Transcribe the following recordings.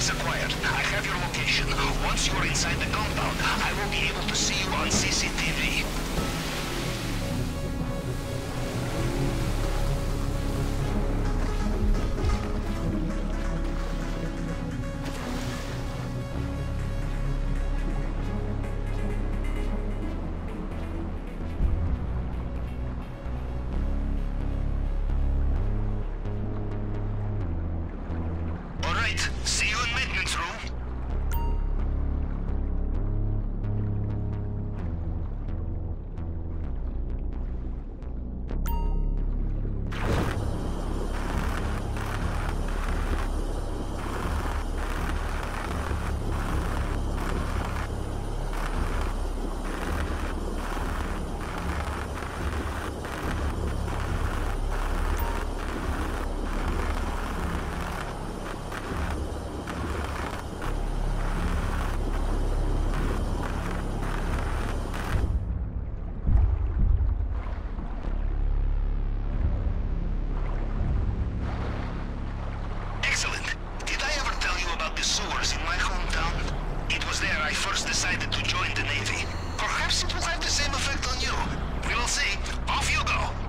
Trace acquired. I have your location. Once you are inside the compound, I will be able to see you on CCTV. See you I first decided to join the Navy. Perhaps it will have the same effect on you. We will see. Off you go.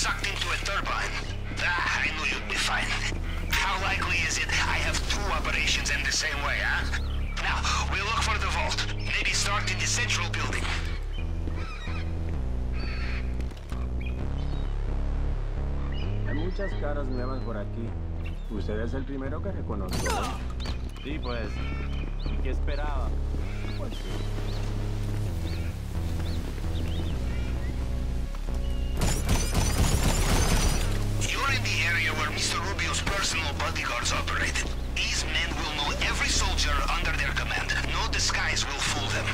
Sucked into a turbine. Ah, I knew you'd be fine. How likely is it I have two operations in the same way, huh? Now, we'll look for the vault. Maybe start in the central building. Hay muchas caras nuevas por aquí. Usted es el primero que reconozco. Sí, pues. ¿Y qué esperaba? Pues sí. Where Mr. Rubio's personal bodyguards operate. These men will know every soldier under their command. No disguise will fool them.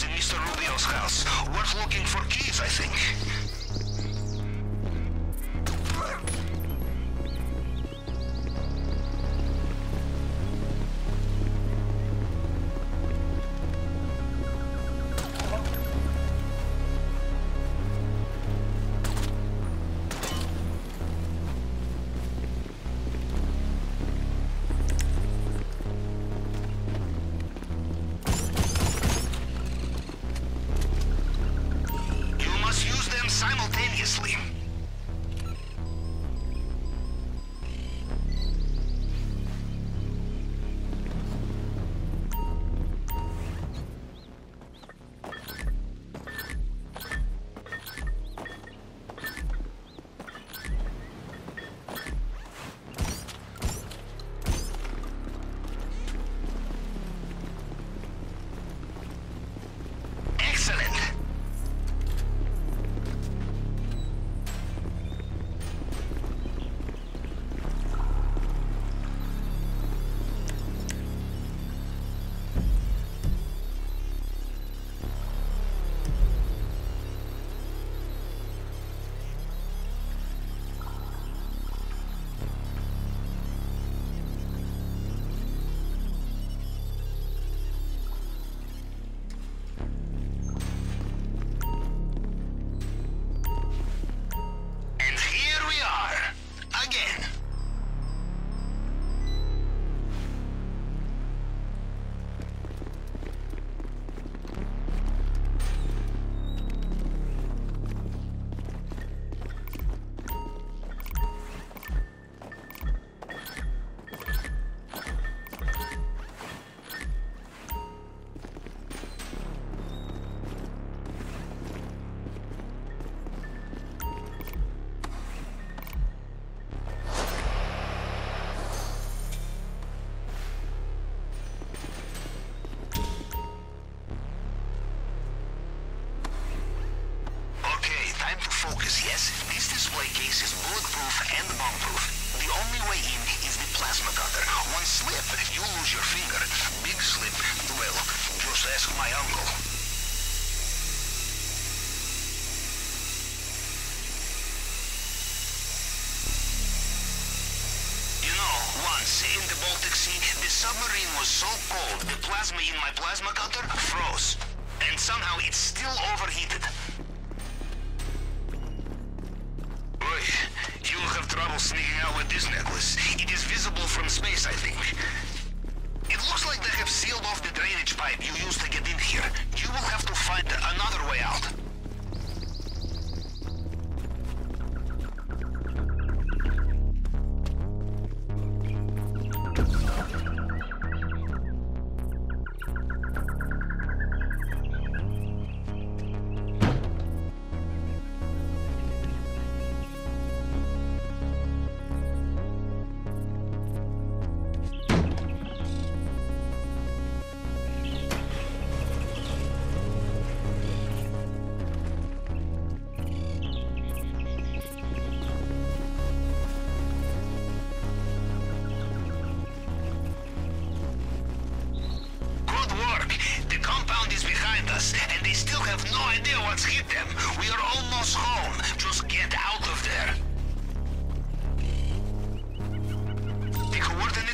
In Mr. Rubio's house. Worth looking for keys, I think. Yes? This display case is bulletproof and bomb-proof. The only way in is the plasma cutter. One slip, you lose your finger. Big slip, well, just ask my uncle. You know, once in the Baltic Sea, the submarine was so cold, the plasma in my plasma cutter froze. And somehow it's still overheated. You'll have trouble sneaking out with this necklace. It is visible from space, I think. It looks like they have sealed off the drainage pipe you used to get in here. You will have to find another way out.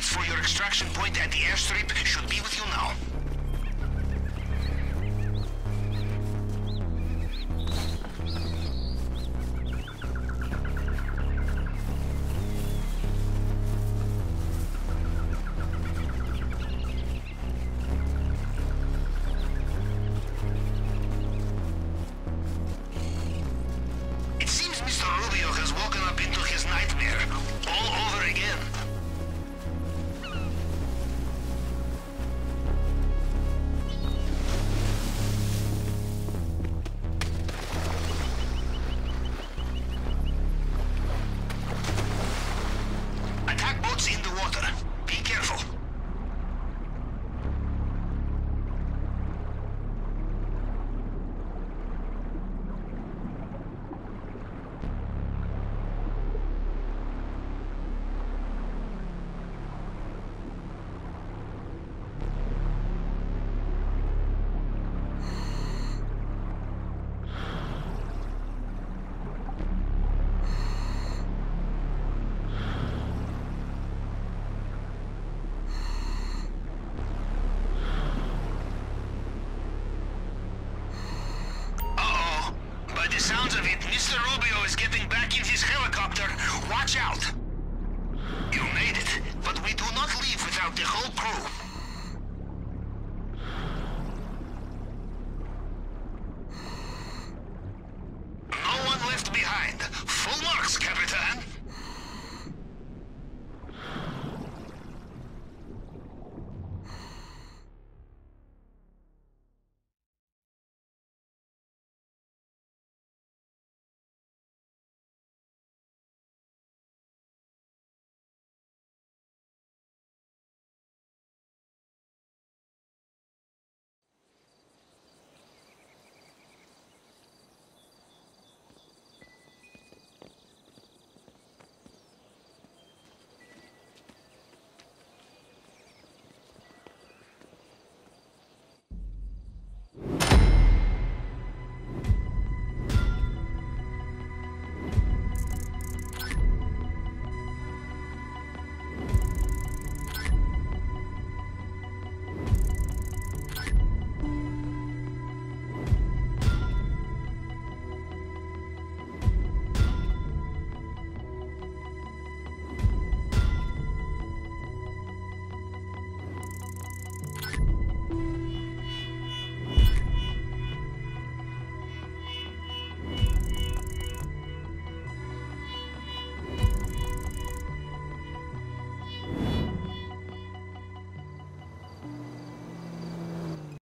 For your extraction point at the airstrip should be with you now. It seems Mr. Rubio has woken up into his nightmare